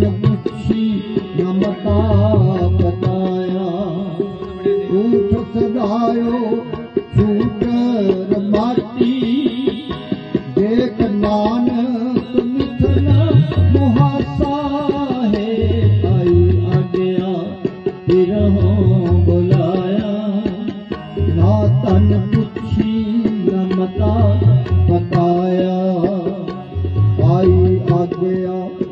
पक्षी नमा पताया ताई आ गाया बया तन पुछी नमता पताया भाई आगिया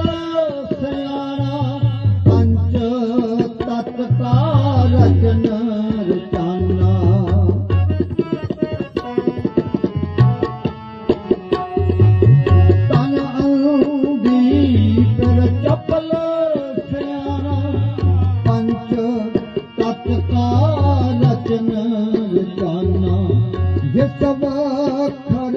लच में जे सबको